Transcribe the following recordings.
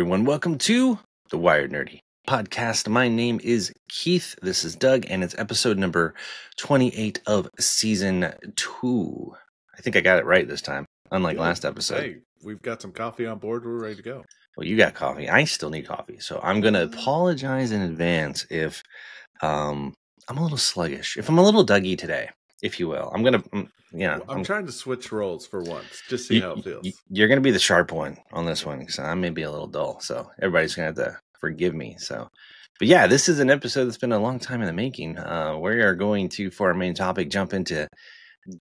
Everyone. Welcome to the Wired Nerdy podcast. My name is Keith. This is Doug, and it's episode number 28 of season two. I think I got it right this time, unlike Yeah. last episode. Hey, we've got some coffee on board. We're ready to go. Well, you got coffee. I still need coffee. So I'm going to apologize in advance if um, I'm a little sluggish, if I'm a little Dougie today, if you will. I'm going to, yeah. I'm, I'm- trying to switch roles for once, just see you- how it feels. you- You're going to be the sharp one on this one because I may be a little dull. So everybody's going to have to forgive me. So, but yeah, this is an episode that's been a long time in the making. Uh, we are going to, for our main topic, jump into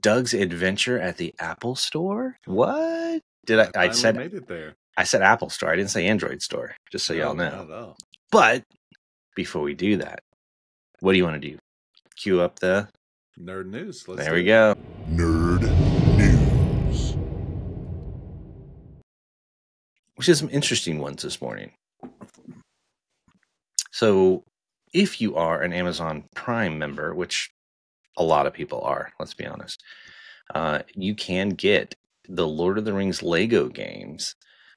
Doug's adventure at the Apple Store. What did I? I finally said made it there. I said Apple Store. I didn't say Android Store. Just so y'all know. But before we do that, what do you want to do? Cue up the. Nerd news. Let's there we it. go. Nerd News. which is some interesting ones this morning. So, if you are an Amazon Prime member, which a lot of people are, let's be honest, uh, you can get the Lord of the Rings Lego games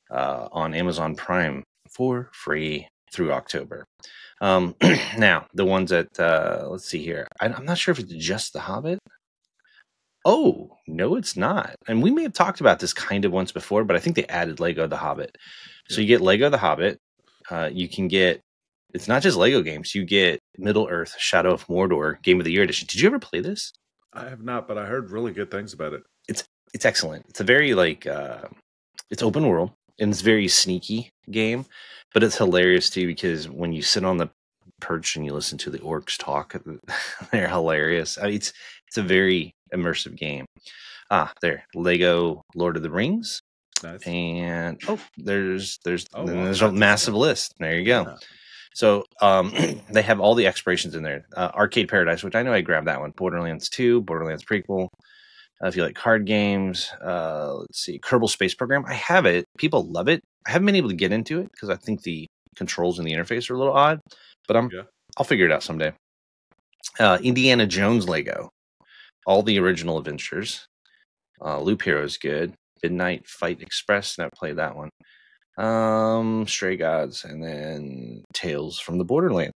uh, on Amazon Prime for free through October. Um, now, the ones that, uh, let's see here, I, I'm not sure if it's just The Hobbit. Oh, no, it's not. And we may have talked about this kind of once before, but I think they added Lego The Hobbit. So you get Lego The Hobbit. Uh, you can get, it's not just Lego games, you get Middle Earth Shadow of Mordor Game of the Year Edition. Did you ever play this? I have not, but I heard really good things about it. It's it's excellent. It's a very, like, uh, it's open world and it's very sneaky game, but it's hilarious too because when you sit on the perch and you listen to the orcs talk, they're hilarious. I mean, it's, it's a very immersive game. Ah, there, Lego Lord of the Rings. Nice. and oh there's there's Oh, wow, there's a massive list there you go Yeah. so um they have all the expirations in there uh, arcade paradise which i know i grabbed that one borderlands 2 borderlands prequel uh, if you like card games uh let's see kerbal space program i have it people love it i haven't been able to get into it because i think the controls and the interface are a little odd but i'm Yeah. i'll figure it out someday uh indiana jones lego all the original adventures uh loop hero is good Midnight Fight Express, and I played that one. Um, Stray Gods, and then Tales from the Borderland.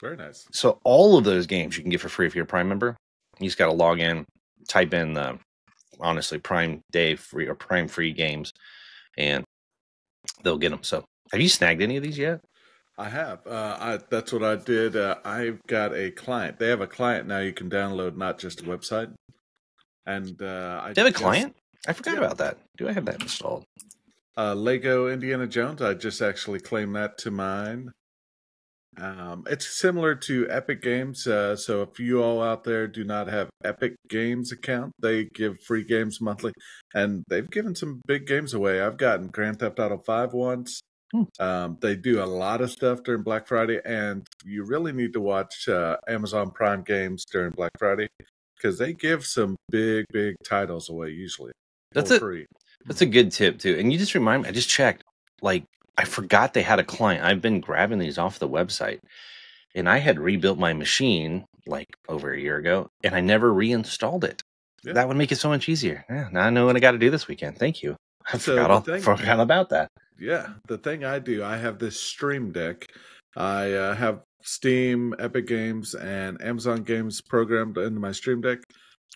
Very nice. So all of those games you can get for free if you're a Prime member. You just got to log in, type in the honestly Prime Day free or Prime free games, and they'll get them. So have you snagged any of these yet? I have. Uh, I, that's what I did. Uh, I've got a client. They have a client now. You can download not just a website. And uh, I Do you have a just- client? I forgot Yeah. about that. Do I have that installed? Uh, Lego Indiana Jones. I just actually claimed that to mine. Um, it's similar to Epic Games. Uh, so if you all out there do not have Epic Games account, they give free games monthly, and they've given some big games away. I've gotten Grand Theft Auto Five once. Hmm. Um, they do a lot of stuff during Black Friday, and you really need to watch uh, Amazon Prime games during Black Friday because they give some big, big titles away usually. That's for it. free. That's a good tip too. And you just remind me. I just checked. Like I forgot they had a client. I've been grabbing these off the website, and I had rebuilt my machine like over a year ago, and I never reinstalled it. Yeah. That would make it so much easier. Yeah, now I know what I got to do this weekend. Thank you. I So forgot all, thing- forgot about that. Yeah, the thing I do, I have this Stream Deck. I uh, have Steam, Epic Games, and Amazon Games programmed into my Stream Deck.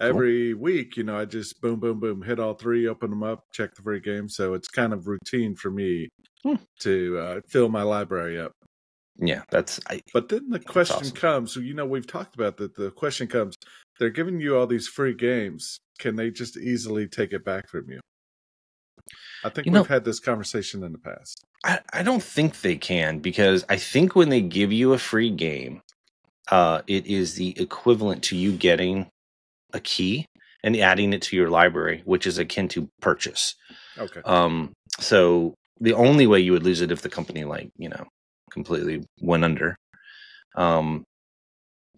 Every week, you know, I just boom, boom, boom, hit all three, open them up, check the free games. So it's kind of routine for me Hmm. to uh, fill my library up. Yeah, that's I, But then the question awesome. comes, you know, we've talked about that. The question comes, they're giving you all these free games. Can they just easily take it back from you? I think You we've know- had this conversation in the past. I, I don't think they can because I think when they give you a free game, uh, it is the equivalent to you getting a key and adding it to your library, which is akin to purchase. Okay. Um, so the only way you would lose it if the company like you know completely went under. Um,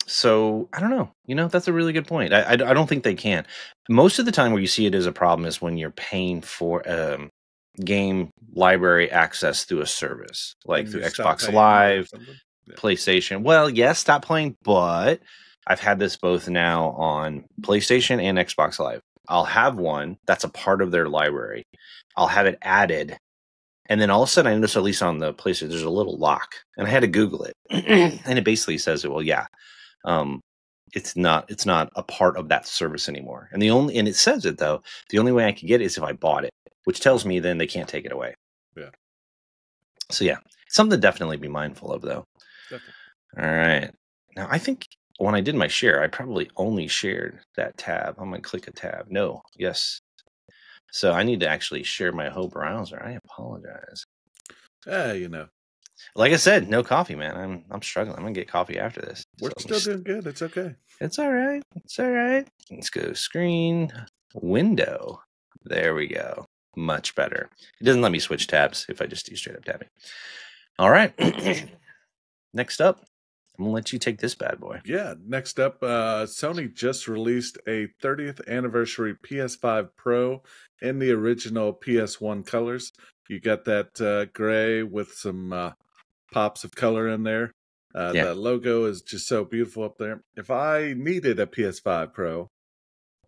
so I don't know. You know, that's a really good point. I, I, I don't think they can. Most of the time, where you see it as a problem is when you're paying for um, game library access through a service, like through Xbox Live. Yeah. PlayStation. Well, yes, stop playing, but I've had this both now on PlayStation and Xbox Live. I'll have one that's a part of their library. I'll have it added And then all of a sudden, I noticed, at least on the PlayStation, there's a little lock, and I had to Google it, and it basically says, it, "Well, yeah, um, it's not it's not a part of that service anymore." And the only and it says it though. The only way I can get it is if I bought it, which tells me then they can't take it away. Yeah. So yeah, something to definitely be mindful of though. Definitely. All right. Now I think when I did my share, I probably only shared that tab. I'm gonna click a tab. No, yes. So I need to actually share my whole browser. I apologize. Yeah, you know, Like I said, no coffee, man. I'm I'm struggling. I'm gonna get coffee after this. we're So still doing good. It's okay. It's all right. It's all right. Let's go screen window. There we go. Much better. It doesn't let me switch tabs if I just do straight up tabbing. All right. Next up, I'm gonna let you take this bad boy. Yeah. Next up, uh, Sony just released a 30th anniversary PS5 Pro in the original PS1 colors. You got that uh, gray with some uh, pops of color in there. Uh, Yeah. The logo is just so beautiful up there. If I needed a PS5 Pro,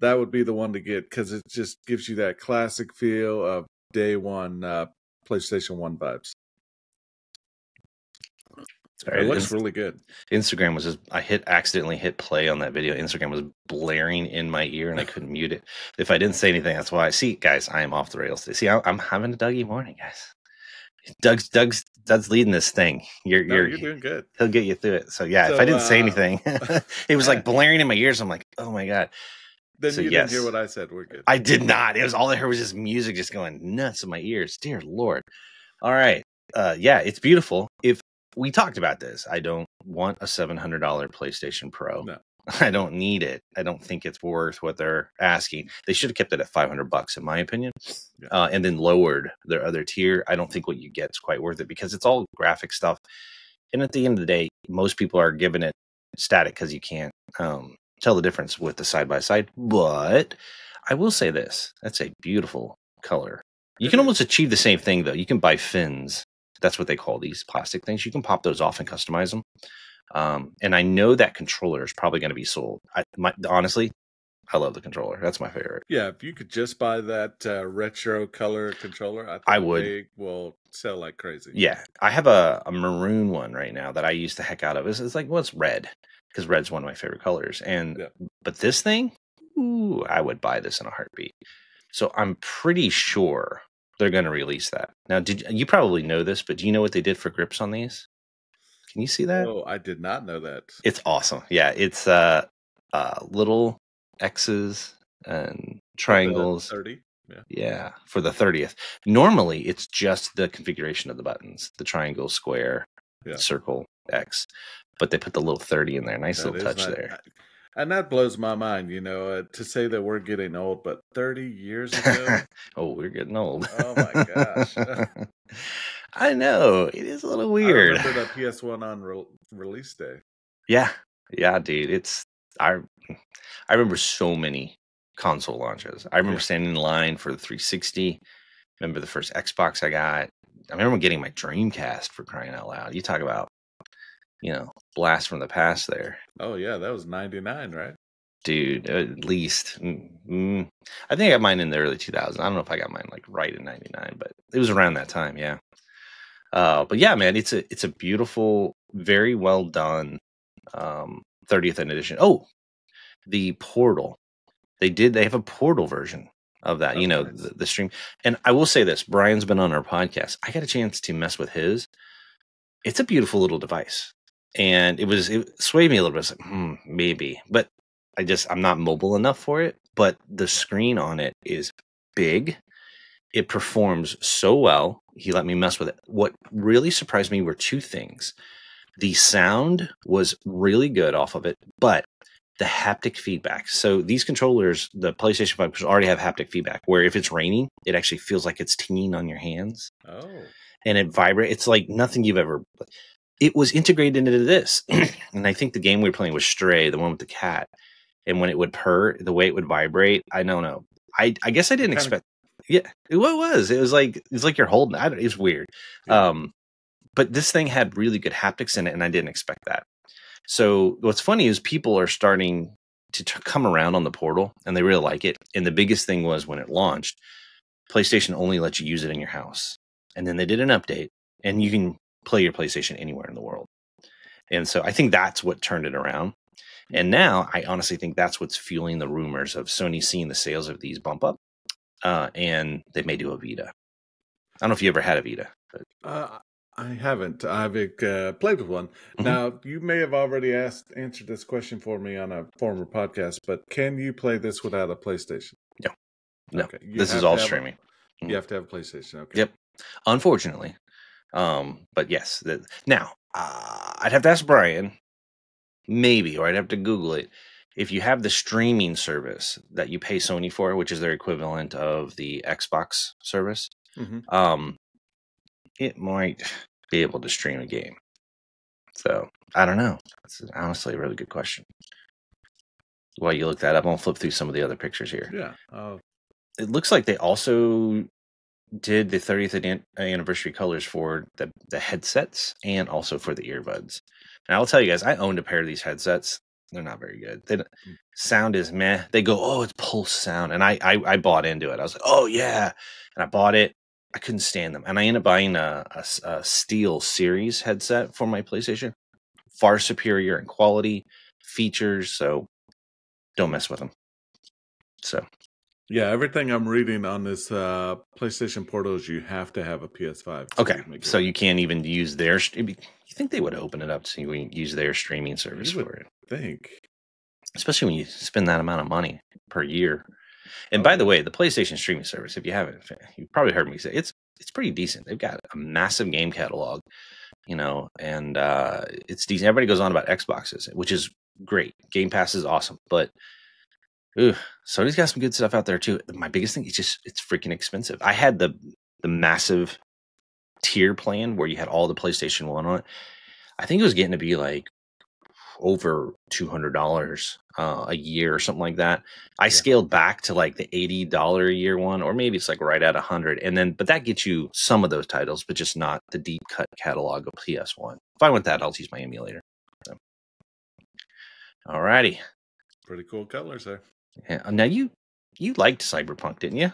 that would be the one to get because it just gives you that classic feel of day one uh, PlayStation 1 vibes. Sorry, it looks Ins- really good. Instagram was just I hit accidentally hit play on that video. Instagram was blaring in my ear and I couldn't mute it. If I didn't say anything, that's why. I see, guys, I am off the rails. See, I- I'm having a Dougie morning, guys. Doug's Doug's Doug's leading this thing. You're No, you're, you're doing good. he'll get you through it. So yeah, if I didn't say uh, anything, it was like blaring in my ears. I'm like, oh my god, Then So, you yes. didn't hear what I said. We're good. I did not. It was all I heard was just music just going nuts in my ears. Dear Lord. All right. Uh yeah, it's beautiful. We talked about this, I don't want a seven hundred dollar PlayStation Pro. No. I don't need it. I don't think it's worth what they're asking. They should have kept it at five hundred bucks, in my opinion, Yeah. uh, and then lowered their other tier. I don't think what you get is quite worth it because it's all graphic stuff. And at the end of the day, most people are giving it static because you can't um, tell the difference with the side by side. But I will say this: that's a beautiful color. You can almost achieve the same thing though. You can buy fins. That's what they call these plastic things. You can pop those off and customize them. Um, and I know that controller is probably going to be sold. I, my, honestly, I love the controller. That's my favorite. Yeah, if you could just buy that uh, retro color controller, I, think I would. They will sell like crazy. Yeah, I have a, a maroon one right now that I use the heck out of. It's, it's like, well, red because red's one of my favorite colors. And Yeah. but this thing, ooh, I would buy this in a heartbeat. So I'm pretty sure they're going to release that. Now, did you probably know this? But do you know what they did for grips on these? Can you see that? Oh, I did not know that. It's awesome. Yeah, it's uh, uh little X's and triangles. Thirty. Yeah, for the 30th. Normally, it's just the configuration of the buttons the triangle, square, Yeah. circle, X. But they put the little 30 in there. Nice That little touch not- there. And that blows my mind, you know, uh, to say that we're getting old, but 30 years ago, oh, we're getting old. Oh my gosh. I know. It is a little I weird. remember the PS1 on re- release day. Yeah. Yeah, dude. It's I I remember so many console launches. I remember Yeah. standing in line for the 360. Remember the first Xbox I got. I remember getting my Dreamcast for crying out loud. You talk about, you know, blast from the past there. Oh yeah, that was 99, right? Dude, at least. Mm. I think I got mine in the early 2000s. I don't know if I got mine like right in 99, but it was around that time, yeah. Uh, but yeah, man, it's a it's a beautiful, very well done um 30th edition. Oh, the Portal. They did they have a Portal version of that, Oh, you know, nice. the, the stream. And I will say this, Brian's been on our podcast. I got a chance to mess with his. It's a beautiful little device. And it was it swayed me a little bit. I was like, hmm, maybe. But I just I'm not mobile enough for it. But the screen on it is big. It performs so well. He let me mess with it. What really surprised me were two things. The sound was really good off of it, but the haptic feedback. So these controllers, the PlayStation 5 already have haptic feedback where if it's raining, it actually feels like it's tinging on your hands Oh. and it vibrates. It's like nothing you've ever. It was integrated into this, and I think the game we were playing was Stray, the one with the cat, and when it would purr, the way it would vibrate. I don't know. I I guess I didn't Kinda- expect. Yeah, it wa- was. It was like it's like you're holding. I don't, it's weird. Yeah. Um, but this thing had really good haptics in it, and I didn't expect that. So what's funny is people are starting to t- come around on the portal, and they really like it. And the biggest thing was when it launched, PlayStation only lets you use it in your house and then they did an update, and you can play your PlayStation anywhere in the world. And so I think that's what turned it around. And now I honestly think that's what's fueling the rumors of Sony seeing the sales of these bump up, uh, and they may do a Vita. I don't know if you ever had a Vita. But. Uh, I haven't. I've uh, played with one. Mm-hmm. Now, you may have already asked answered this question for me on a former podcast, but can you play this without a PlayStation? No. No. Okay. This is all have a- streaming. You have to have a PlayStation. Okay. Yep. Unfortunately. Um, but yes. Now, uh, I'd have to ask Brian, maybe, or I'd have to Google it. If you have the streaming service that you pay Sony for, which is their equivalent of the Xbox service, Mhm. um, it might be able to stream a game. So I don't know. It's honestly a really good question. While you look that up, I'll flip through some of the other pictures here Yeah. Uh, it looks like they also did the 30th anniversary colors for the, the headsets and also for the earbuds. And I'll tell you guys, I owned a pair of these headsets. They're not very good. They Mm. sound is meh. They go, oh, it's pulse sound, and I, I I bought into it. I was like, oh yeah, and I bought it. I couldn't stand them, and I ended up buying a SteelSeries headset for my PlayStation. Far superior in quality, features. So don't mess with them. So yeah. Everything I'm reading on this uh, PlayStation Portal is you have to have a PS5. Okay, so you can't even use their. You think they would open it up so you can use their streaming service for it, think. especially when you spend that amount of money per year. And Oh, by the way, the PlayStation streaming service, if you haven't, you've probably heard me say it's it's pretty decent. They've got a massive game catalog, you know, and uh, it's decent. Everybody goes on about Xboxes, which is great. Game Pass is awesome, but ooh, Sony's got some good stuff out there too. My biggest thing is just it's freaking expensive. I had the the massive tier plan where you had all the PlayStation One on it. I think it was getting to be like over two hundred dollars uh, a year or something like that. I Yeah. scaled back to like the eighty dollar a year one, or maybe it's like right at a hundred, and then but that gets you some of those titles, but just not the deep cut catalog of PS One. If I want that, I'll use my emulator. So. Alrighty, Pretty cool colors there. Yeah. now you you liked Cyberpunk, didn't you?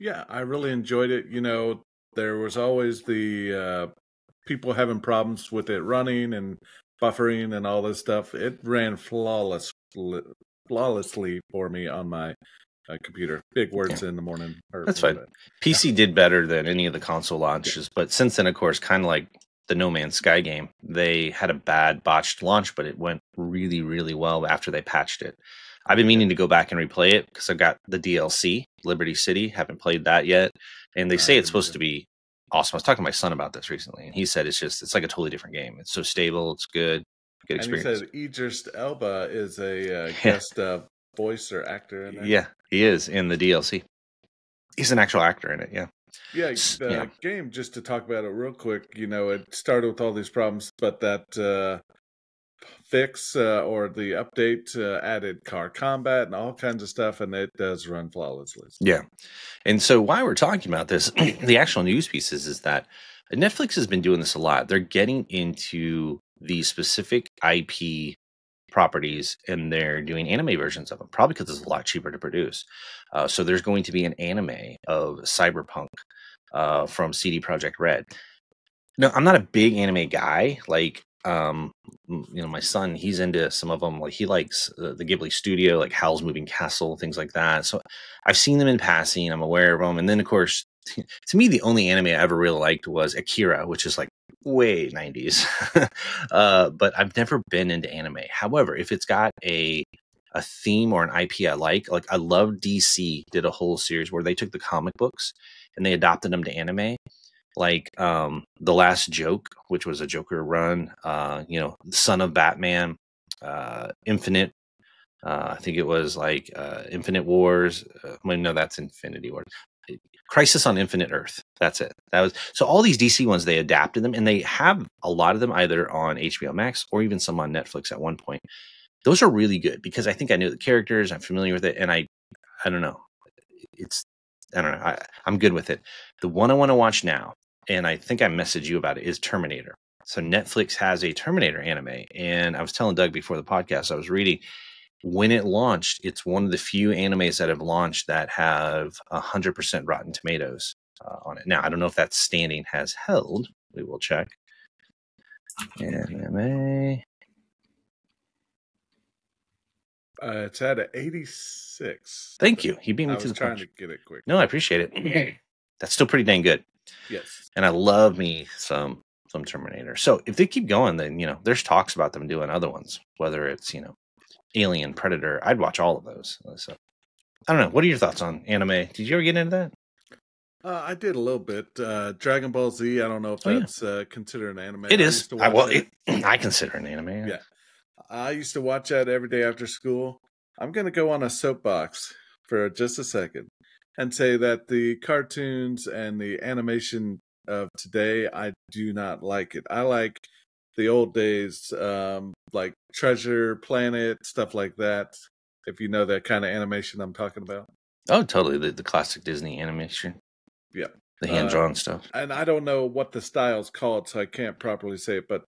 Yeah, I really enjoyed it. You know, there was always the uh, people having problems with it running and buffering and all this stuff. It ran flawless, flawlessly for me on my uh, computer. Big words in the morning. That's fine. PC did better than any of the console launches, but since then, of course, kind of like the No Man's Sky game, they had a bad botched launch, but it went really, really well after they patched it. I've been meaning to go back and replay it because I've got the DLC, Liberty City. Haven't played that yet, and they say it's supposed to be awesome. I was talking to my son about this recently, and he said it's just it's like a totally different game. It's so stable, it's good, good And he experience. said Idris Elba is a uh, guest uh, voice or actor in there. Yeah, he is in the DLC. He's an actual actor in it. Yeah. Yeah, the yeah. game, just to talk about it real quick, you know, it started with all these problems, but that uh, fix uh, or the update uh, added car combat and all kinds of stuff, and it does run flawlessly. Yeah. And so why we're talking about this, the actual news pieces is that Netflix has been doing this a lot. They're getting into the specific IP properties and they're doing anime versions of them, probably because it's a lot cheaper to produce. Uh, so there's going to be an anime of Cyberpunk uh, from CD Projekt Red. No, I'm not a big anime guy. Like, um, you know, my son, he's into some of them. Like, he likes uh, the Ghibli Studio, like Howl's Moving Castle, things like that. So I've seen them in passing. I'm aware of them. And then, of course, to me, the only anime I ever really liked was Akira, which is like way 90s. uh, but I've never been into anime. However, if it's got a a theme or an IP I like, like I love DC did a whole series where they took the comic books and they adopted them to anime. Like um The Last Joke, which was a Joker run, uh, you know, Son of Batman, uh, Infinite uh, I think it was like uh, Infinite Wars. Uh, well, no, that's Infinity Wars. Crisis on Infinite Earth. That's it. That was so. All these DC ones they adapted them, and they have a lot of them either on HBO Max or even some on Netflix at one point. Those are really good because I think I know the characters. I'm familiar with it, and I, I don't know. It's I don't know. I, I'm good with it. The one I want to watch now, and I think I messaged you about it, is Terminator. So Netflix has a Terminator anime, and I was telling Doug before the podcast I was reading when it launched, it's one of the few animes that have launched that have 100% Rotten Tomatoes. uh, on it. Now, I don't know if that standing has held. We will check. Anime. Uh, it's at a 86. Thank you. He beat I me was to the trying punch. to get it quick. No, I appreciate it. That's still pretty dang good. Yes. and I love me some some Terminator. So if they keep going, then you know there's talks about them doing other ones, whether it's you know Alien, Predator. I'd watch all of those. uh, So I don't know. What are your thoughts on anime? Did you ever get into that? Uh, I did a little bit. Uh, Dragon Ball Z. I don't know if Oh, yeah. that's uh, considered an anime. it I is. I, well, it. I consider an anime. Yeah. Yeah. I used to watch that every day after school. I'm going to go on a soapbox for just a second and say that the cartoons and the animation of today, I do not like it. I like the old days, um, like Treasure Planet, stuff like that. If you know that kind of animation I'm talking about. Oh, totally. The the classic Disney animation. Yeah. The Uh, hand drawn stuff. and I don't know what the style's called, so I can't properly say it. But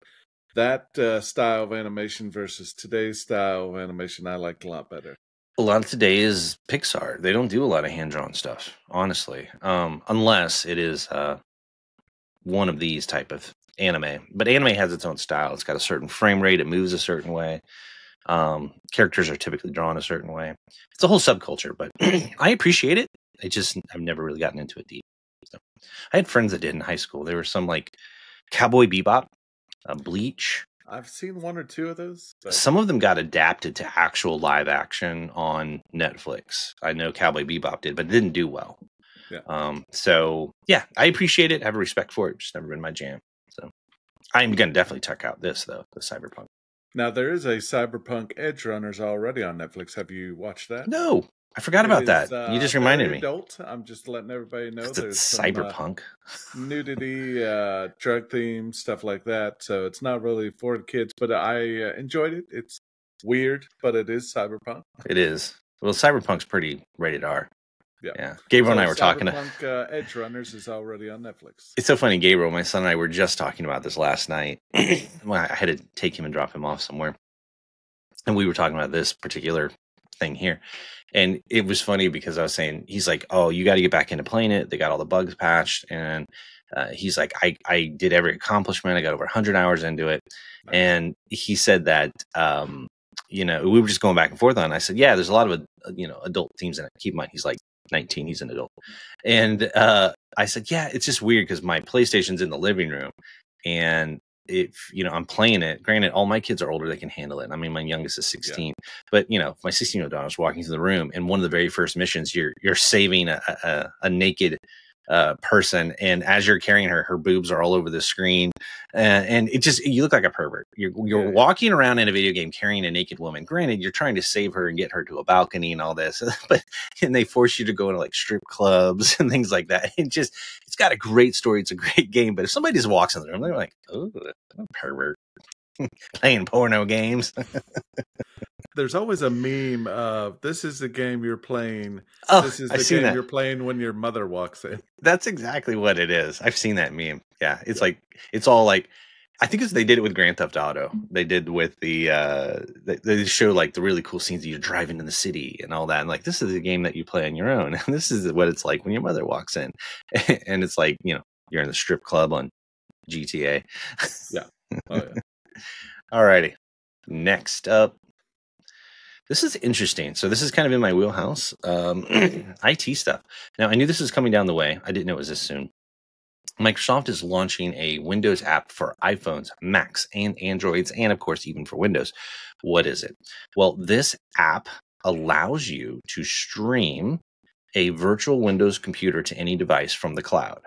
that uh, style of animation versus today's style of animation, I like a lot better. A lot of today is Pixar. They don't do a lot of hand drawn stuff, honestly, um, unless it is uh, one of these type of anime. But anime has its own style. It's got a certain frame rate. It moves a certain way. Um, characters are typically drawn a certain way. It's a whole subculture, but I appreciate it. I just I've never really gotten into it deep. So, I had friends that did in high school. There were some like Cowboy Bebop, uh, Bleach. I've seen one or two of those. But Some of them got adapted to actual live action on Netflix. I know Cowboy Bebop did, but it didn't do well. Yeah. Um, so yeah, I appreciate it. I have a respect for it. Just never been my jam. So I'm gonna definitely check out this though, the Cyberpunk. now there is a Cyberpunk Edgerunners already on Netflix. Have you watched that? No, I forgot about is, that. uh, you just reminded me. Adult. I'm just letting everybody know It's there's some, uh, Cyberpunk. nudity, uh, drug themes, stuff like that. So it's not really for the kids, but I uh, enjoyed it. It's weird, but it is Cyberpunk. It is. Well, Cyberpunk's pretty rated R. Yeah. Yeah. Gabriel and I were talking. To, Cyberpunk uh, Edgerunners is already on Netflix. it's so funny, Gabriel, my son and I were just talking about this last night. well, I had to take him and drop him off somewhere. And we were talking about this particular thing here. And it was funny because I was saying, he's like, Oh, you got to get back into playing it. They got all the bugs patched. And uh, he's like, I, I did every accomplishment. I got over 100 hours into it. Nice. And he said that, um, you know, we were just going back and forth on. it. I said, Yeah, there's a lot of, uh, you know, adult themes in it. Keep in mind, he's like 19, he's an adult. And uh, I said, Yeah, it's just weird because my PlayStation's in the living room. And if you know I'm playing it, granted, all my kids are older; they can handle it. I mean, my youngest is 16, but you know, my 16 year old daughter is walking through the room, and one of the very first missions, you're you're saving a a, a naked uh, person, and as you're carrying her, her boobs are all over the screen, uh, and it just you look like a pervert. You're you're walking around in a video game carrying a naked woman. Granted, you're trying to save her and get her to a balcony and all this, but and they force you to go into like strip clubs and things like that. It just it's got a great story. It's a great game, but if somebody just walks in the room, they're like, "Oh, I'm pervert." Playing porno games. There's always a meme of this is the game you're playing. Oh, this is I've the seen game that. you're playing when your mother walks in. That's exactly what it is. I've seen that meme. Yeah, it's like it's all like I think it's they did it with Grand Theft Auto. They did with the uh they, they show like the really cool scenes that you're driving in the city and all that. And like this is a game that you play on your own. And this is what it's like when your mother walks in. and it's like, you know, you're in the strip club on GTA. Oh, yeah. Alrighty. Next up. This is interesting. So this is kind of in my wheelhouse. Um, IT stuff. Now I knew this was coming down the way. I didn't know it was this soon. Microsoft is launching a Windows app for iPhones, Macs, and Androids, and of course, even for Windows. What is it? Well, this app allows you to stream a virtual Windows computer to any device from the cloud.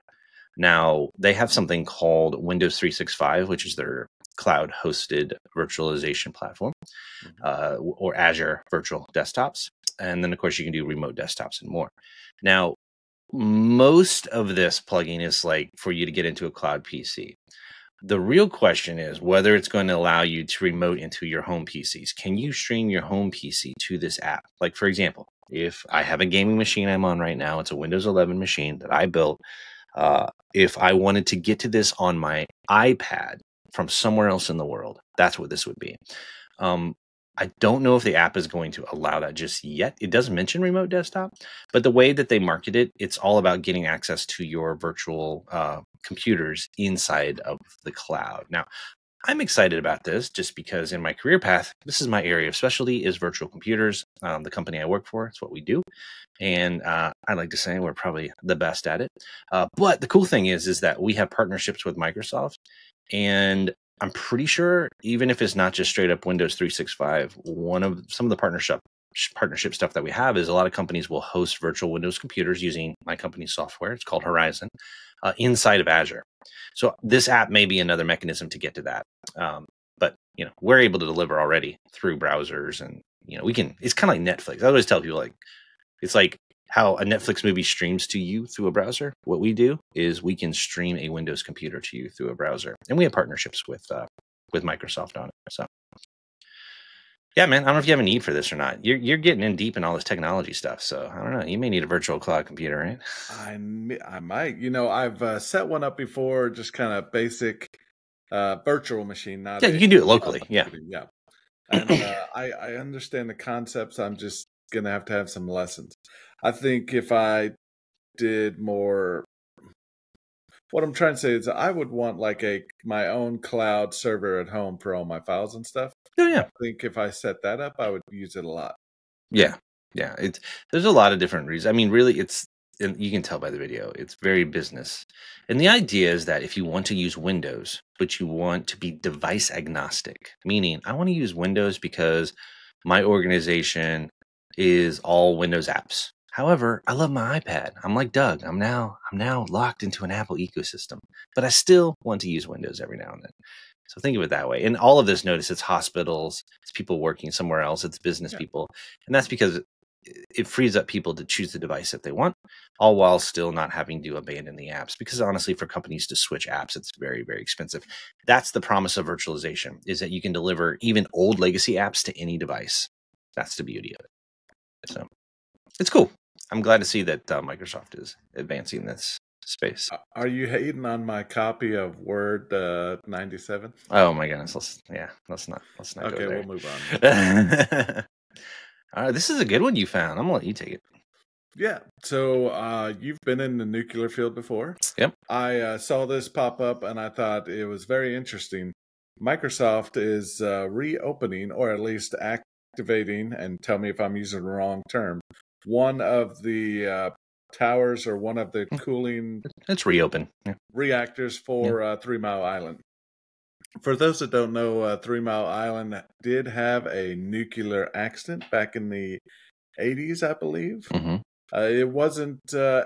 Now, they have something called Windows 365, which is their cloud hosted virtualization platform, uh, or Azure virtual desktops. And then, of course, you can do remote desktops and more. Now, most of this plugin is like for you to get into a cloud PC. The real question is whether it's going to allow you to remote into your home PCs. Can you stream your home PC to this app? Like, for example, if I have a gaming machine I'm on right now, it's a Windows 11 machine that I built. Uh, if I wanted to get to this on my iPad from somewhere else in the world, that's what this would be. Um, I don't know if the app is going to allow that just yet. It doesn't mention remote desktop, but the way that they market it, it's all about getting access to your virtual uh, computers inside of the cloud. Now, I'm excited about this just because in my career path, this is my area of specialty is virtual computers. Um, the company I work for, it's what we do, and uh, I like to say we're probably the best at it. Uh, but the cool thing is, is that we have partnerships with Microsoft, and I'm pretty sure even if it's not just straight up Windows 365, one of some of the partnership partnership stuff that we have is a lot of companies will host virtual Windows computers using my company's software. It's called Horizon uh, inside of Azure. So this app may be another mechanism to get to that. Um, but you know, we're able to deliver already through browsers, and you know, we can. It's kind of like Netflix. I always tell people like, it's like how a Netflix movie streams to you through a browser. What we do is we can stream a Windows computer to you through a browser, and we have partnerships with uh, with Microsoft on it. So yeah, man. I don't know if you have a need for this or not. You're you're getting in deep in all this technology stuff, so I don't know. You may need a virtual cloud computer, right? I I might. You know, I've uh, set one up before, just kind of basic uh, virtual machine. Not yeah, you can do it locally. Yeah, yeah. And uh, I I understand the concepts. I'm just gonna have to have some lessons. I think if I did more what I'm trying to say is I would want like a my own cloud server at home for all my files and stuff. Oh yeah. I think if I set that up, I would use it a lot. Yeah. Yeah. It's there's a lot of different reasons. I mean, really it's and you can tell by the video, it's very business. And the idea is that if you want to use Windows, but you want to be device agnostic, meaning I want to use Windows because my organization is all Windows apps. However, I love my iPad. I'm like Doug. I'm now I'm now locked into an Apple ecosystem, but I still want to use Windows every now and then. So think of it that way. And all of this, notice it's hospitals, it's people working somewhere else, it's business yeah. people, and that's because it frees up people to choose the device that they want, all while still not having to abandon the apps. Because honestly, for companies to switch apps, it's very very expensive. That's the promise of virtualization: is that you can deliver even old legacy apps to any device. That's the beauty of it. So it's cool. I'm glad to see that uh, Microsoft is advancing this space. Are you hating on my copy of Word uh, 97? Oh my goodness! Let's yeah, let's not let's not. Okay, we'll move on. All right, this is a good one you found. I'm gonna let you take it. Yeah. So uh, you've been in the nuclear field before. Yep. I uh, saw this pop up and I thought it was very interesting. Microsoft is uh, reopening, or at least activating, and tell me if I'm using the wrong term, one of the uh, towers or one of the hmm. cooling. It's reopened yeah. reactors for yeah. uh, Three Mile Island. For those that don't know, uh, Three Mile Island did have a nuclear accident back in the 80s, I believe. Mm-hmm. Uh, it wasn't. Uh,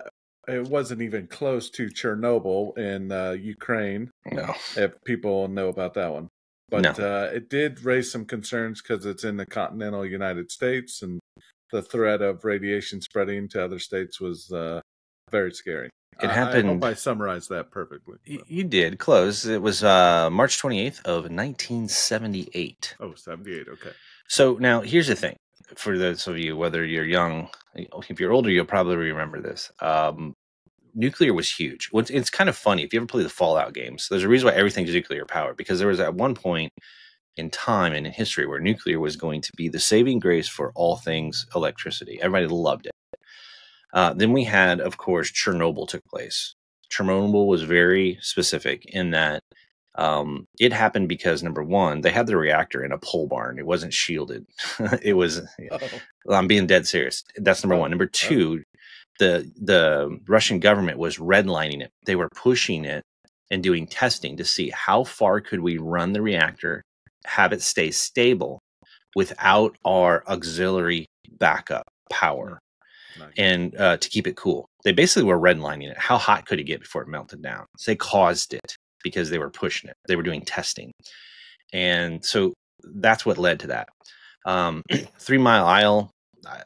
it wasn't even close to Chernobyl in uh, Ukraine. No, if people know about that one, but no. Uh, it did raise some concerns because it's in the continental United States, and the threat of radiation spreading to other states was uh, very scary. It happened. I hope I summarized that perfectly. You did close. It was uh, March 28th of 1978. Oh, 78. Okay. So now here's the thing for those of you, whether you're young, if you're older, you'll probably remember this. Um, nuclear was huge. It's, it's kind of funny if you ever play the Fallout games. There's a reason why everything's nuclear powered because there was at one point in time and in history where nuclear was going to be the saving grace for all things electricity. Everybody loved it. Uh, then we had, of course, Chernobyl took place. Chernobyl was very specific in that um, it happened because number one, they had the reactor in a pole barn. It wasn't shielded. it was. Oh. I'm being dead serious. That's number oh. one. Number oh. two, oh. the the Russian government was redlining it. They were pushing it and doing testing to see how far could we run the reactor have it stay stable without our auxiliary backup power nice. and uh, to keep it cool. They basically were redlining it. How hot could it get before it melted down? So they caused it because they were pushing it. They were doing testing. And so that's what led to that. Um, Three Mile Isle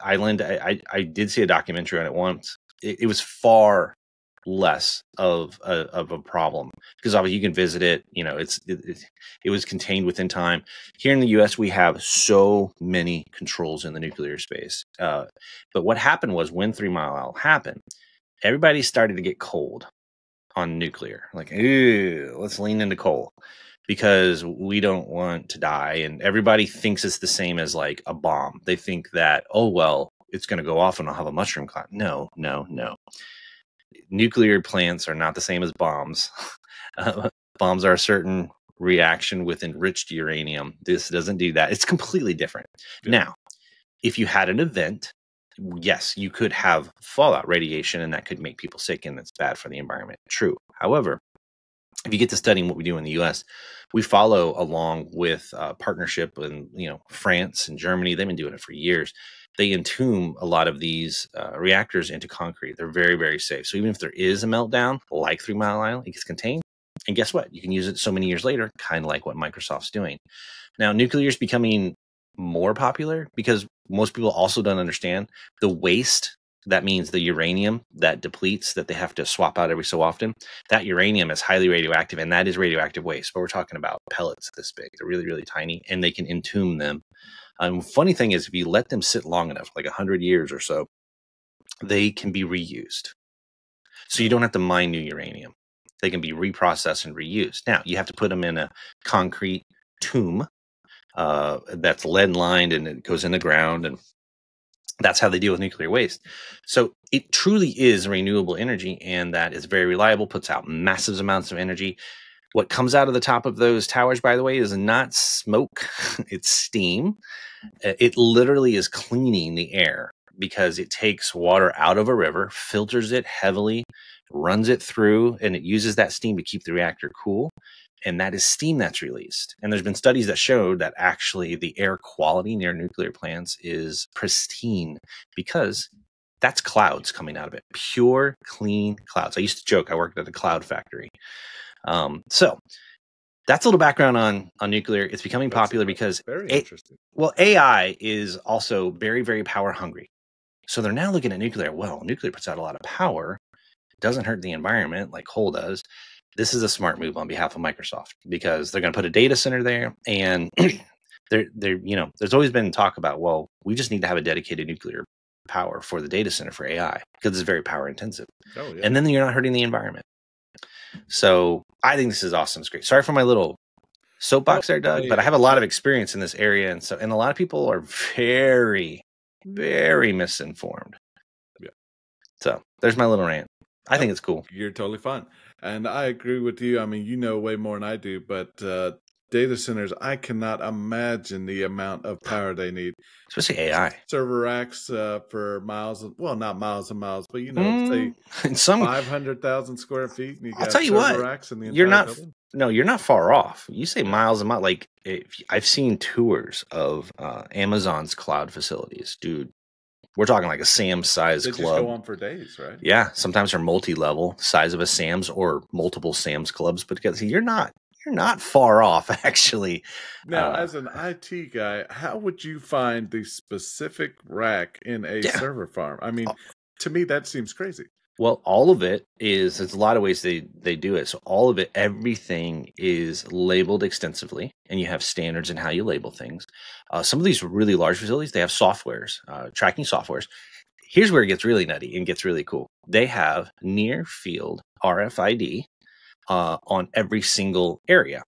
Island, I, I, I, did see a documentary on it once. It, it was far less of a, of a problem because obviously you can visit it you know it's it, it, was contained within time. Here in the us we have so many controls in the nuclear space uh, but what happened was when three mile isle happened everybody started to get cold on nuclear like let's lean into coal because we don't want to die and everybody thinks it's the same as like a bomb. They think that oh well it's going to go off and i'll have a mushroom cloud. No no no nuclear plants are not the same as bombs. Uh, bombs are a certain reaction with enriched uranium. This doesn't do that. It's completely different. Yeah. now if you had an event yes you could have fallout radiation and that could make people sick and that's bad for the environment. True. However if you get to studying what we do in the us we follow along with uh, partnership in you know france and germany. They've been doing it for years they entomb a lot of these uh, reactors into concrete. They're very very safe. So even if there is a meltdown like three mile island it gets contained. And guess what? You can use it so many years later kind of like what microsoft's doing. Now nuclear is becoming more popular because most people also don't understand the waste that means the uranium that depletes that they have to swap out every so often. That uranium is highly radioactive and that is radioactive waste. But we're talking about pellets this big. They're really really tiny and they can entomb them um, funny thing is if you let them sit long enough like 100 years or so they can be reused. So you don't have to mine new uranium. They can be reprocessed and reused. Now you have to put them in a concrete tomb uh, that's lead lined and it goes in the ground and that's how they deal with nuclear waste. So it truly is renewable energy and that is very reliable puts out massive amounts of energy. What comes out of the top of those towers by the way is not smoke it's steam it literally is cleaning the air because it takes water out of a river filters it heavily runs it through and it uses that steam to keep the reactor cool and that is steam that's released. And there's been studies that showed that actually the air quality near nuclear plants is pristine because that's clouds coming out of it, pure, clean clouds. I used to joke I worked at a cloud factory. Um, so that's a little background on on nuclear. It's becoming That's- popular because Very A- interesting. well, AI is also very, very power hungry. So they're now looking at nuclear. Well, nuclear puts out a lot of power, doesn't hurt the environment like coal does. This is a smart move on behalf of Microsoft because they're going to put a data center there, and they're they're you know there's always been talk about well we just need to have a dedicated nuclear power for the data center for AI because it's very power intensive, Oh yeah. and then you're not hurting the environment. So I think this is awesome. It's great. Sorry for my little soapbox there, Doug, but I have a lot of experience in this area, and so and a lot of people are very, very misinformed. Yeah. So there's my little rant. I think it's cool. You're totally fine. And I agree with you. I mean, you know way more than I do, but uh, data centers, I cannot imagine the amount of power they need. Especially AI. Server racks uh, for miles, of, well, not miles and miles, but you know, say Mm, in some 500,000 square feet. And you I'll got tell you server what, racks in the you're not- building. no, you're not far off. You say miles and miles. Like if, I've seen tours of uh, Amazon's cloud facilities, dude. We're talking like a Sam's size They just club. go on for days, right? Yeah, sometimes they're multi-level, size of a Sam's or multiple Sam's clubs But. You're not you're not far off actually. Now, Uh, as an IT guy, how would you find the specific rack in a Yeah. server farm? I mean, Oh. to me, that seems crazy. Well, all of it is there's a lot of ways they they do it. So all of it, everything is labeled extensively, and you have standards in how you label things. Uh, some of these really large facilities, they have softwares, uh, tracking softwares. Here's where it gets really nutty and gets really cool. They have near field RFID uh, on every single area.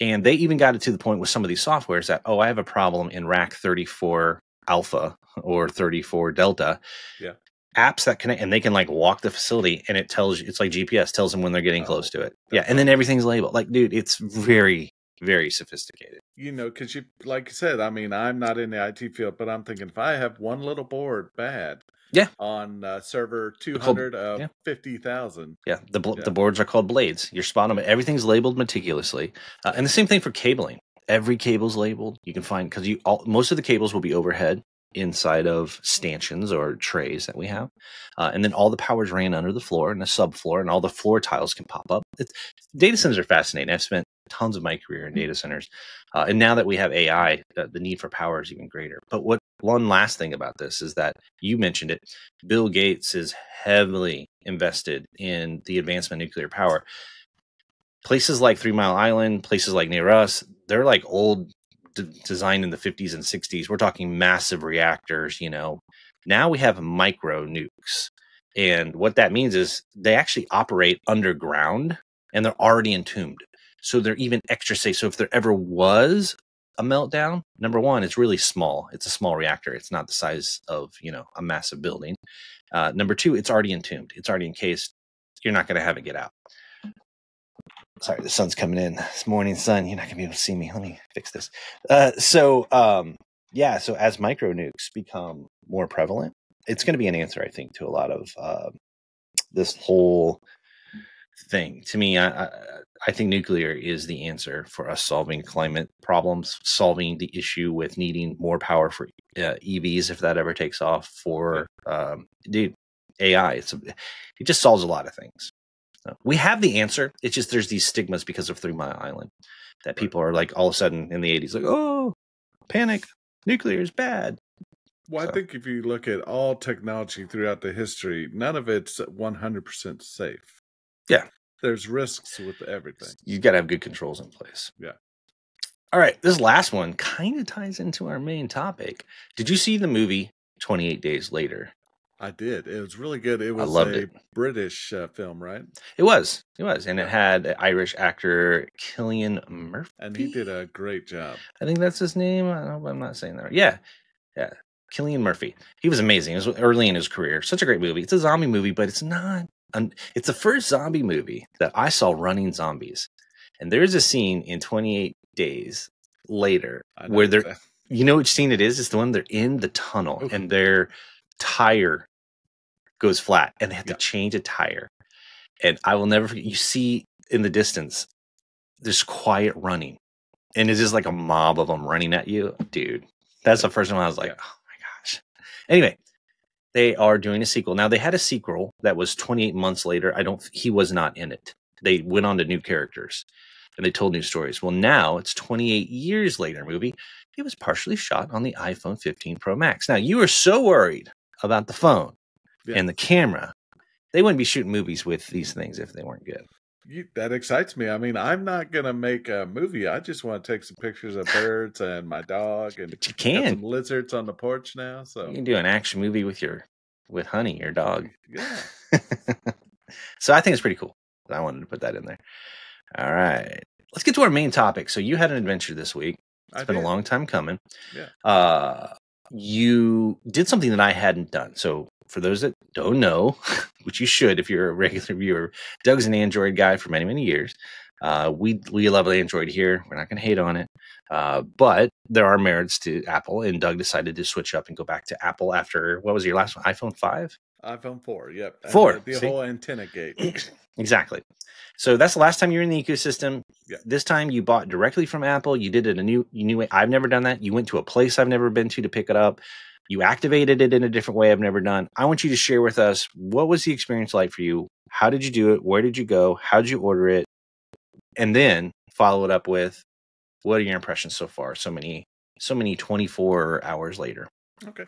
And they even got it to the point with some of these softwares that, oh, I have a problem in rack 34 alpha or 34 delta. Yeah. Apps that connect and they can like walk the facility and it tells you, it's like GPS tells them when they're getting close Oh, to it. Yeah. And then everything's labeled. Like, dude, it's very, very sophisticated. You know, because you, like you said, I mean, I'm not in the IT field, but I'm thinking if I have one little board bad, Yeah. on uh, server called- 200 of yeah. 50,000, Yeah. The, bl- Yeah. the boards are called blades. You're spot on. Everything's labeled meticulously. Uh, and the same thing for cabling. Every cable's labeled. You can find, because you all, most of the cables will be overhead inside of stanchions or trays that we have. Uh, and then all the power's ran under the floor and the subfloor, and all the floor tiles can pop up. It's, data centers are fascinating. I've spent tons of my career in data centers. Uh, and now that we have AI, the, the need for power is even greater. But what one last thing about this is that you mentioned it. Bill Gates is heavily invested in the advancement of nuclear power. Places like Three Mile Island, places like near us, they're like old, d- designed in the 50s and 60s. We're talking massive reactors, you know. Now we have micro nukes. And what that means is they actually operate underground and they're already entombed. So they're even extra safe. So if there ever was a meltdown, number one, it's really small. It's a small reactor. It's not the size of you know a massive building. Uh, number two, it's already entombed. It's already encased. You're not going to have it get out. Sorry, the sun's coming in. This morning sun. You're not going to be able to see me. Let me fix this. Uh, so um, yeah, so as micro nukes become more prevalent, it's going to be an answer, I think, to a lot of uh, this whole thing. To me, I, I, I think nuclear is the answer for us solving climate problems, solving the issue with needing more power for uh, EVs if that ever takes off. For um, dude, AI, it's a, it just solves a lot of things. So we have the answer. It's just there's these stigmas because of Three Mile Island that people are like all of a sudden in the 80s like, oh, panic, nuclear is bad. Well, I think if you look at all technology throughout the history, none of it's 100% safe. Yeah. There's risks with everything. You got to have good controls in place. Yeah. All right, this last one kind of ties into our main topic. Did you see the movie 28 Days Later? I did. It was really good. It was loved a it. British uh, film, right? It was. It was. And it had Irish actor Cillian Murphy. And he did a great job. I think that's his name. I hope I'm not saying that right. Yeah. Yeah. Cillian Murphy. He was amazing. It was early in his career. Such a great movie. It's a zombie movie, but it's not. An, it's the first zombie movie that I saw running zombies. And there's a scene in 28 Days Later where they're, exact- you know which scene it is? It's the one they're in the tunnel Oof. and their tire goes flat and they have Yeah. to change a tire. And I will never forget, you see in the distance, there's quiet running. And it's just like a mob of them running at you. Dude, that's the first one I was like, Yeah. oh my gosh. Anyway, they are doing a sequel. Now they had a sequel that was 28 months later. I don't, he was not in it. They went on to new characters and they told new stories. Well, now it's 28 years later movie. It was partially shot on the iPhone 15 Pro Max. Now you were so worried about the phone Yeah. and the camera. They wouldn't be shooting movies with these things if they weren't good. That excites me. I mean, I'm not going to make a movie. I just want to take some pictures of birds and my dog and But you can. some lizards on the porch now. So, You can do an action movie with your with Honey, your dog. yeah. so I think it's pretty cool. I wanted to put that in there. All right. Let's get to our main topic. So you had an adventure this week. I It's been a long time coming. Yeah. Uh you did something that I hadn't done. So for those that don't know, which you should if you're a regular viewer, Doug's an Android guy for many, many years. Uh, we we love Android here. We're not going to hate on it, uh, but there are merits to Apple. And Doug decided to switch up and go back to Apple after what was your last one? iPhone five. iPhone 4. Yep. Four, The, see? whole antenna gate. Exactly. So that's the last time you were in the ecosystem. Yeah. This time you bought directly from Apple. You did it a new you knew it. I've never done that. You went to a place I've never been to to pick it up. You activated it in a different way I've never done. I want you to share with us what was the experience like for you? How did you do it? Where did you go? How did you order it? And then follow it up with what are your impressions so far? So many so many 24 hours later. Okay.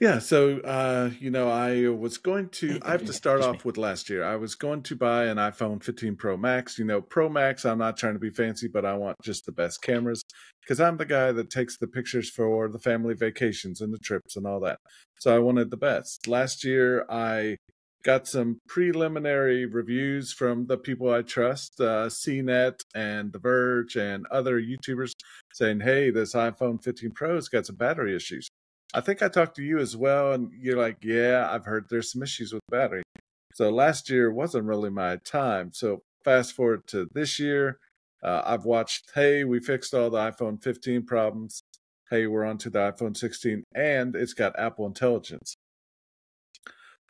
Yeah, so uh, you know, I was going to I have to start off with last year. I was going to buy an iPhone 15 Pro Max. You know, Pro Max, I'm not trying to be fancy, but I want just the best cameras because I'm the guy that takes the pictures for the family vacations and the trips and all that. So I wanted the best. Last year I got some preliminary reviews from the people I trust, uh, CNET and The Verge and other YouTubers saying, "Hey, this iPhone 15 Pro's got some battery issues." I think I talked to you as well, and you're like, "Yeah, I've heard there's some issues with battery." So last year wasn't really my time. So fast forward to this year, uh, I've watched. Hey, we fixed all the iPhone 15 problems. Hey, we're on to the iPhone 16, and it's got Apple Intelligence.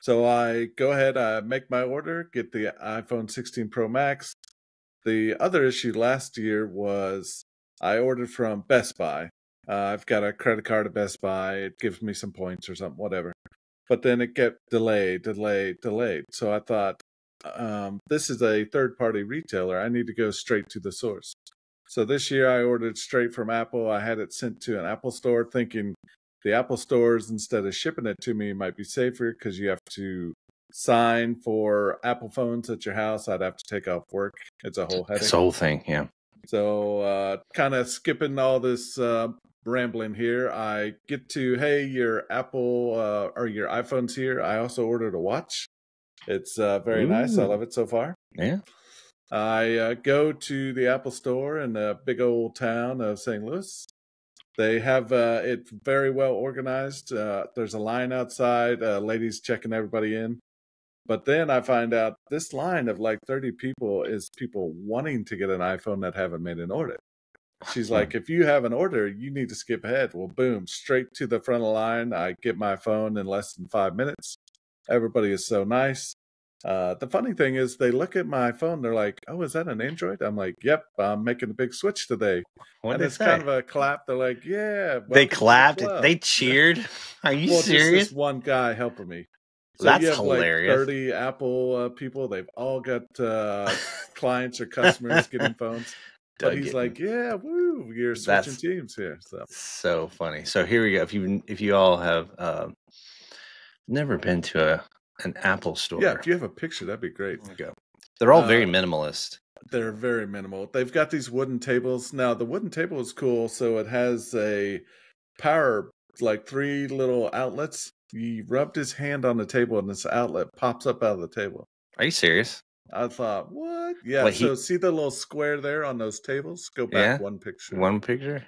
So I go ahead, I make my order, get the iPhone 16 Pro Max. The other issue last year was I ordered from Best Buy. Uh, I've got a credit card at Best Buy. It gives me some points or something, whatever. But then it kept delayed, delayed, delayed. So I thought, um, this is a third party retailer. I need to go straight to the source. So this year I ordered straight from Apple. I had it sent to an Apple store thinking the Apple stores, instead of shipping it to me, might be safer because you have to sign for Apple phones at your house. I'd have to take off work. It's a whole headache. It's the whole thing, yeah. So, uh, kind of skipping all this uh, rambling here, I get to, hey, your Apple uh, or your iPhone's here. I also ordered a watch. It's uh, very nice. I love it so far. Yeah. I uh, go to the Apple Store in the big old town of St. Louis. They have uh, it very well organized. Uh, there's a line outside, uh, ladies checking everybody in. But then I find out this line of like 30 people is people wanting to get an iPhone that haven't made an order. She's like, if you have an order, you need to skip ahead. Well, boom, straight to the front of the line. I get my phone in less than five minutes. Everybody is so nice. Uh, the funny thing is, they look at my phone. They're like, "Oh, is that an Android?" I'm like, "Yep, I'm making a big switch today." What and it's they kind of a clap. They're like, "Yeah." They welcome to the clapped. They cheered. Are you well, just serious? this one guy helping me. That's you have hilarious. Like Thirty Apple uh, people. They've all got uh, clients or customers getting phones. But he's like, "Yeah, woo, you're switching That's- teams here." So so funny. So here we go. If you if you all have uh, never been to a an Apple store, yeah, if you have a picture, that'd be great. There go. They're all very Uh, minimalist. They're very minimal. They've got these wooden tables. Now the wooden table is cool, so it has a power like three little outlets. He rubbed his hand on the table and this outlet pops up out of the table. Are you serious? I thought, what? Yeah, he- so see the little square there on those tables? Go back Yeah. one picture. One picture.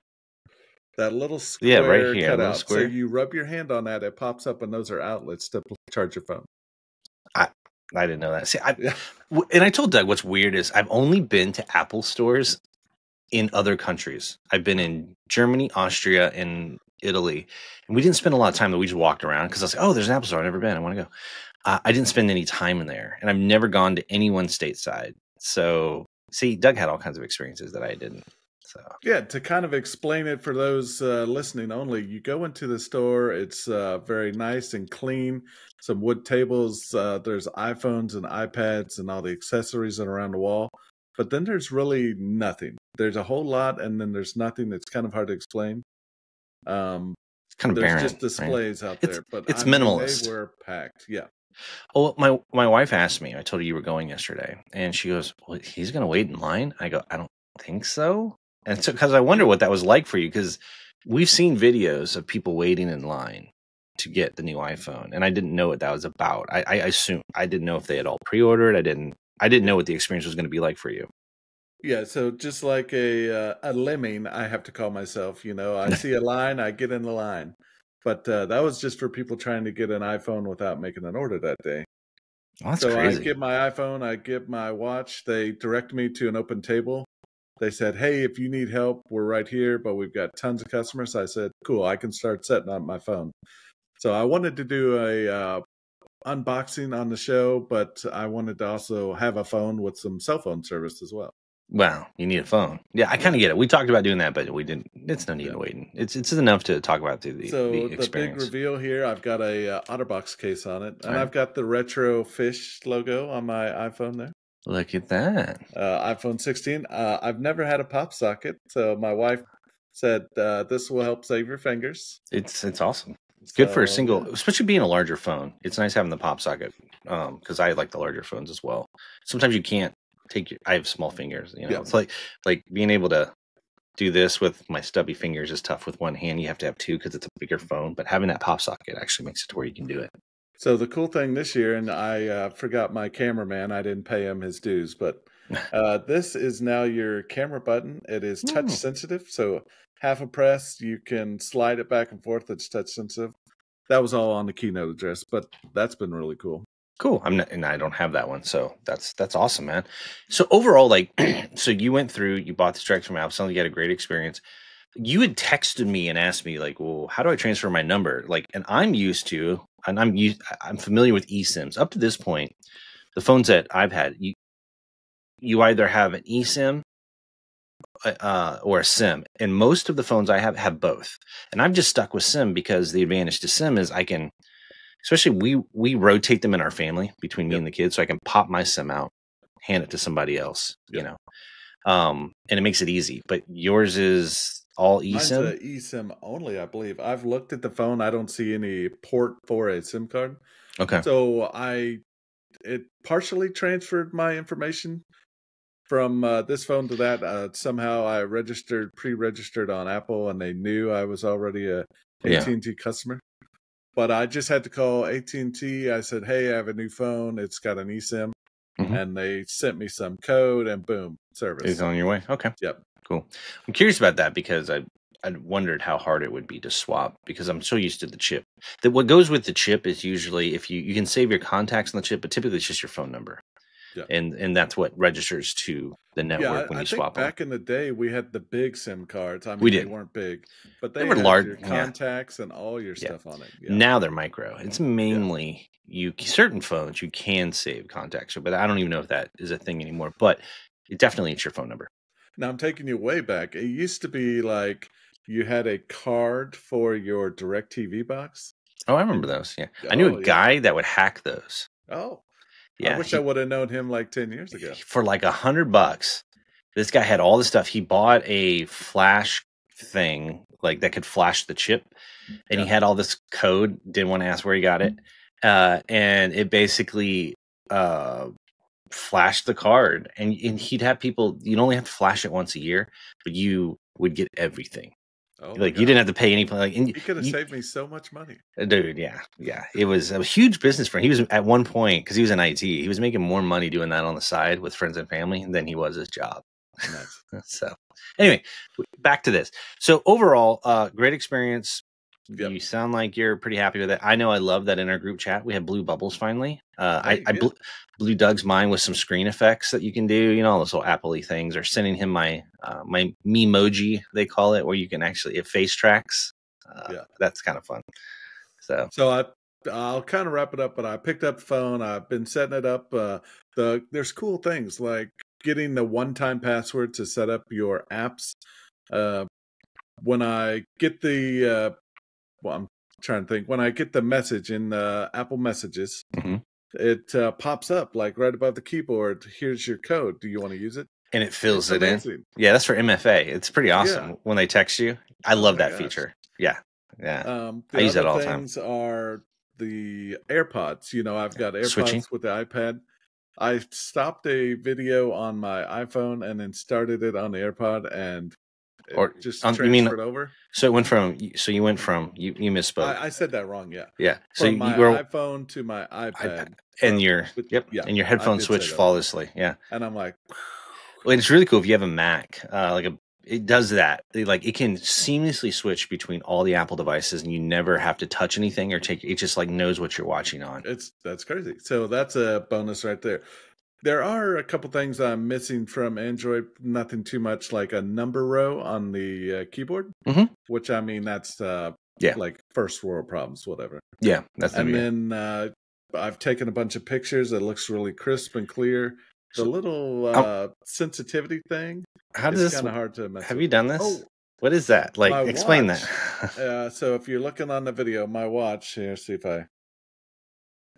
That little square Yeah, right here, cutout. square. So you rub your hand on that, it pops up, and those are outlets to charge your phone. I I didn't know that. See, I, and I told Doug what's weird is I've only been to Apple stores in other countries. I've been in Germany, Austria, and Italy, and we didn't spend a lot of time. That we just walked around because I was like, "Oh, there's an Apple store. I've never been. I want to go." Uh, I didn't spend any time in there, and I've never gone to any one stateside. So, see, Doug had all kinds of experiences that I didn't. So, Yeah, to kind of explain it for those uh, listening only, you go into the store. It's uh, very nice and clean. Some wood tables. Uh, there's iPhones and iPads and all the accessories that are around the wall. But then there's really nothing. There's a whole lot, and then there's nothing. That's kind of hard to explain. Um, it's kind of there's barren. just right? displays out It's- there, but it's I mean, minimalist. they were packed. Yeah, Oh, my my wife asked me. I told her you were going yesterday, and she goes, "Well, he's going to wait in line." I go, "I don't think so." And so, because I wonder what that was like for you, because we've seen videos of people waiting in line to get the new iPhone, and I didn't know what that was about. I, I assume I didn't know if they had all pre-ordered. I didn't. I didn't know what the experience was going to be like for you. yeah. So just like a uh, a lemming, I have to call myself. You know, I see a line, I get in the line. But uh, that was just for people trying to get an iPhone without making an order that day. Oh, so crazy. I get my iPhone, I get my watch. They direct me to an open table. They said, "Hey, if you need help, we're right here, but we've got tons of customers." I said, "Cool, I can start setting up my phone." So I wanted to do a uh, unboxing on the show, but I wanted to also have a phone with some cell phone service as well. Wow, you need a phone. Yeah, I kind of get it. We talked about doing that, but we didn't. It's no need Yeah. to waiting. It's it's enough to talk about the the, so the the, big reveal here, I've got a uh, OtterBox case on it, and Alright. I've got the retro fish logo on my iPhone there. Look at that. uh, iPhone 16. Uh, I've never had a pop socket, so my wife said uh, this will help save your fingers. It's it's awesome. It's good for a single, especially being a larger phone. It's nice having the pop socket because I like the larger phones as well. Sometimes you can't take your. I have small fingers. You know, Yeah. it's like like being able to do this with my stubby fingers is tough with one hand. You have to have two because it's a bigger phone. But having that pop socket actually makes it to where you can do it. So the cool thing this year, and I uh, forgot my cameraman. I didn't pay him his dues, but uh, this is now your camera button. It is touch Hmm. sensitive, so half a press, you can slide it back and forth. It's touch sensitive. That was all on the keynote address, but that's been really cool. Cool. I'm not, and I don't have that one, so that's that's awesome, man. So overall, like, so you went through, you bought the direct from Apple. You had a great experience. You had texted me and asked me, like, well, how do I transfer my number? Like, and I'm used to, and I'm used, I'm familiar with eSIMs. Up to this point, the phones that I've had, you you either have an eSIM uh, or a SIM, and most of the phones I have have both. And I've just stuck with SIM because the advantage to SIM is I can especially we we rotate them in our family between me Yep. and the kids so i can pop my sim out hand it to somebody else you know um and it makes it easy but yours is all Mine's esim a eSIM only, I believe. I've looked at the phone. I don't see any port for a SIM card. okay So I it partially transferred my information from uh, this phone to that. Uh, somehow I registered, pre-registered on Apple, and they knew I was already a AT and T customer. But I just had to call AT and T. I said, "Hey, I have a new phone. It's got an eSIM." Mhm. and they sent me some code, and boom, service. is on your way. Okay. Yep. Cool. I'm curious about that because I I wondered how hard it would be to swap because I'm so used to the chip. That what goes with the chip is usually if you you can save your contacts on the chip, but typically it's just your phone number. Yeah. And and that's what registers to the network yeah, when I you swap them. back in the day we had the big SIM cards. I mean, We they weren't big, but they, They were had large- your yeah. contacts and all your Yeah. stuff on it. Yeah. Now they're micro. It's mainly you certain phones you can save contacts, but I don't even know if that is a thing anymore. But it definitely it's your phone number. Now I'm taking you way back. It used to be like you had a card for your DirecTV box. Oh, I remember those. Yeah. I knew Oh, a yeah. guy that would hack those. Oh, Yeah. I wish he- I would have known him like 10 years ago. for like a hundred bucks. This guy had all the stuff. He bought a flash thing, like that could flash the chip, and he had all this code. Didn't want to ask where he got it, uh, and it basically uh, flashed the card. And, and he'd have people. You'd only have to flash it once a year, but you would get everything. Oh, like you didn't have to pay any. Like, and He could have you- saved me so much money. uh, Dude, yeah, yeah. It was a huge business for him. He was at one point because he was in IT. He was making more money doing that on the side with friends and family than he was his job. Nice. So, anyway, back to this. So overall, uh, great experience. Yep. You sound like you're pretty happy with it. I know I love that in our group chat we have blue bubbles finally. Uh, I, I blew, blew Doug's mind with some screen effects that you can do. You know, all those little Apple things. Or sending him my uh, my Memoji they call it, where you can actually it face tracks. Uh, Yeah. that's kind of fun. So So I, I'll kind of wrap it up. But I picked up the phone. I've been setting it up. Uh, the there's cool things like getting the one-time password to set up your apps. Uh, when I get the, uh, well, I'm trying to think. When I get the message in the Apple Messages, Mhm. it uh, pops up like right above the keyboard. Here's your code. Do you want to use it? and it fills It's it in. Yeah, that's for MFA. It's pretty awesome Yeah. when they text you. I love my that gosh. feature. Yeah, yeah. Um, I use that all the time. things are the AirPods. You know, I've got AirPods Switching. with the iPad. I stopped a video on my iPhone and then started it on the AirPod, and Or- just on- you transferred mean- over. So it went from. So you went from you you misspoke. I, I said that wrong. Yeah, yeah. So from you, my you were iPhone to my iPad, iPad. and your with- yep yeah, and your headphone switched flawlessly. Yeah. and I'm like, Well, it's really cool if you have a Mac, uh, like a it does that. It, like it can seamlessly switch between all the Apple devices, and you never have to touch anything or take. It just like knows what you're watching on. It's that's crazy. So that's a bonus right there. There are a couple things I'm missing from Android. Nothing too much, like a number row on the uh, keyboard, Mhm. which I mean that's uh, Yeah. like first world problems, whatever. Yeah, that's and then uh, I've taken a bunch of pictures. It looks really crisp and clear. The little uh, sensitivity thing How does this? kind of hard to mess. Have with. you done this? Oh, What is that? Like, explain watch. that. uh, so if you're looking on the video, my watch here. See if I.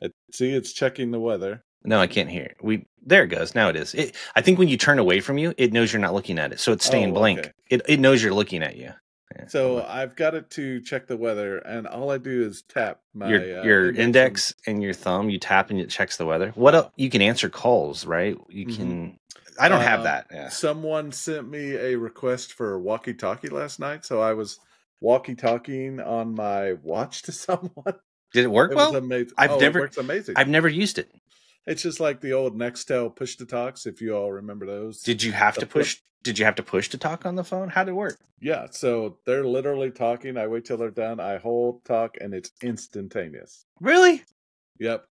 It, see, it's checking the weather. No, I can't hear. it. We there it goes. Now it is. It, I think when you turn away from you, it knows you're not looking at it, so it's staying Oh, blank. okay. It it knows you're looking at you. Yeah. So I've got it to check the weather, and all I do is tap my your uh, your and- index and your thumb, you tap and it checks the weather. What else? You can answer calls, right? You Mhm. can. I don't have Um, that. Yeah. Someone sent me a request for walkie-talkie last night, so I was walkie-talkieing on my watch to someone. Did it work It well? amazing. I've oh, never- It works amazing. I've never used it. It's just like the old Nextel push to talks, if you all remember those. Did you have to push? Did you have to push to talk on the phone? How did it work? Yeah, so they're literally talking. I wait till they're done. I hold, talk, and it's instantaneous. Really? Yep.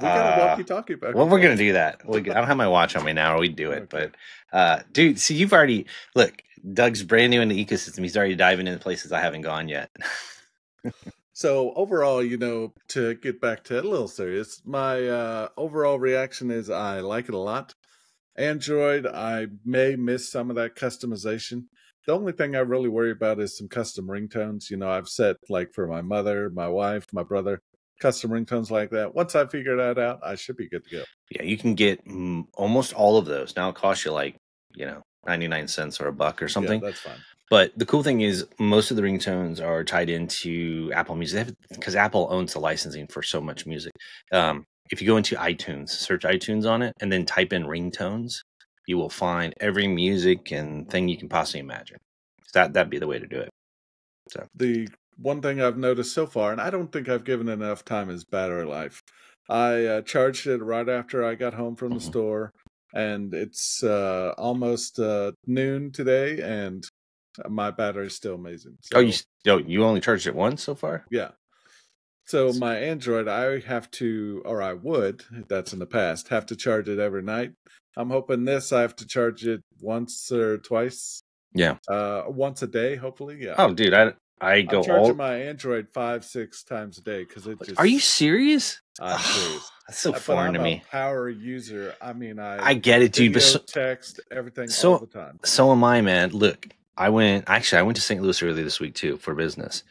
We got a Uh, walkie-talkie back. Well, and we're gonna do that. We, I don't have my watch on me now, or we'd do it. Okay. But, uh, dude, see, you've already look. Doug's brand new in the ecosystem. He's already diving into places I haven't gone yet. So overall, you know, to get back to it a little serious, my uh, overall reaction is I like it a lot. Android, I may miss some of that customization. The only thing I really worry about is some custom ringtones. You know, I've set like for my mother, my wife, my brother, custom ringtones like that. Once I figure that out, I should be good to go. yeah, you can get mm, almost all of those. Now it costs you like you know ninety nine cents or a buck or something. Yeah, that's fine. But the cool thing is, most of the ringtones are tied into Apple Music because Apple owns the licensing for so much music. Um, if you go into iTunes, search iTunes on it, and then type in ringtones, you will find every music and thing you can possibly imagine. That that'd be the way to do it. The one thing I've noticed so far, and I don't think I've given enough time, is battery life. I uh, charged it right after I got home from the Mhm. store, and it's uh, almost uh, noon today, and my battery is still amazing. So, oh, you oh, you only charged it once so far? yeah. So my Android, I have to, or I would, that's in the past, have to charge it every night. I'm hoping this I have to charge it once or twice, Yeah. uh, once a day, hopefully. Yeah. Oh, dude, I I go I'm charging all. my Android five, six times a day because it just. Are you serious? I'm serious. That's so But foreign I'm to a me. power user. I mean, I I get it, dude, but so, text everything so- all the time. so am I, man. Look, I went actually I went to St. Louis earlier this week too for business,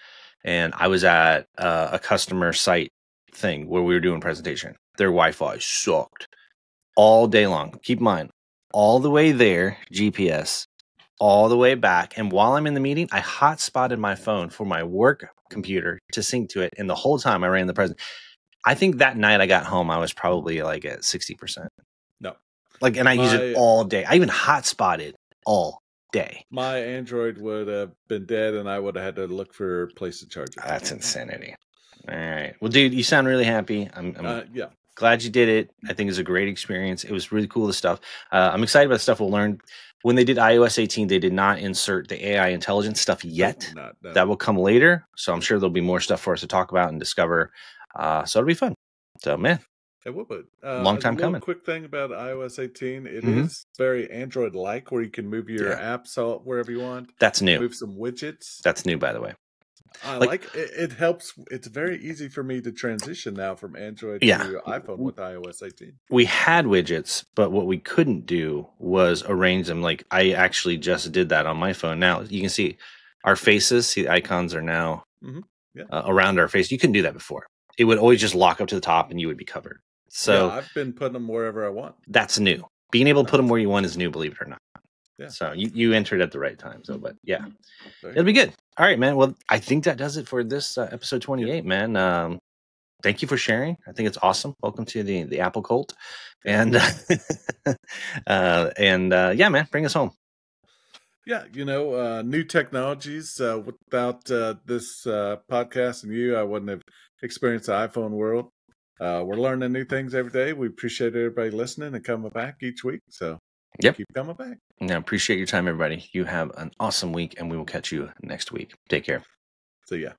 and I was at uh, a customer site thing where we were doing presentation. Their Wi-Fi sucked all day long. Keep in mind, all the way there, GPS, all the way back, and while I'm in the meeting, I hotspotted my phone for my work computer to sync to it, and the whole time I ran the present. I think that night I got home, I was probably like at sixty percent. No. Like, and I use it all day. I even hotspotted all day. My Android would have been dead, and I would have had to look for a place to charge it. That's insanity. All right. Well, dude, you sound really happy. I'm, I'm Uh, yeah, glad you did it. I think it was a great experience. It was really cool, the stuff. Uh, I'm excited about the stuff we'll learn. When they did iOS 18, they did not insert the AI intelligence stuff yet. Not, no. That will come later. So I'm sure there'll be more stuff for us to talk about and discover. Uh, so it'll be fun. So, man, It would, but uh, Long time coming. Quick thing about iOS 18, it is Mhm. very Android-like, where you can move your Yeah. apps all, wherever you want, that's new. move some widgets. That's new, by the way. I like- like, it, it. Helps. It's very easy for me to transition now from Android Yeah. to iPhone with iOS 18. we had widgets, but what we couldn't do was arrange them. Like I actually just did that on my phone. Now you can see our faces. See, the icons are now Mhm. Yeah. uh, around our face. You couldn't do that before. It would always just lock up to the top, and you would be covered. So yeah, I've been putting them wherever I want. that's new. Being able to put them where you want is new, believe it or not. Yeah. So you, you entered at the right time. So, but yeah, it'll be good. All right, man. Well, I think that does it for this uh, episode 28, man. Um, thank you for sharing. I think it's awesome. Welcome to the the Apple cult, and uh, and uh, yeah, man, bring us home. Yeah, you know, uh, new technologies. Uh, without uh, this uh, podcast and you, I wouldn't have experienced the iPhone world. Uh, we're learning new things every day. We appreciate everybody listening and coming back each week. So, Yep. keep coming back. Now, appreciate your time, everybody. You have an awesome week, and we will catch you next week. Take care. So, yeah.